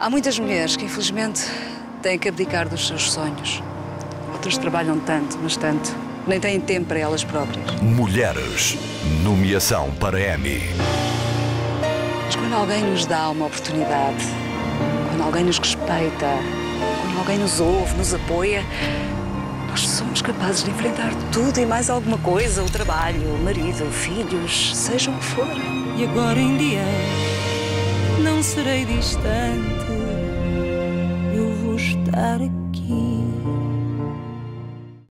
Há muitas mulheres que, infelizmente, têm que abdicar dos seus sonhos. Outras trabalham tanto, mas tanto, nem têm tempo para elas próprias. Mulheres. Nomeação para Emmy. Mas quando alguém nos dá uma oportunidade, quando alguém nos respeita, quando alguém nos ouve, nos apoia, nós somos capazes de enfrentar tudo e mais alguma coisa: o trabalho, o marido, filhos, seja o que for. E agora em dia não serei distante, eu vou estar aqui.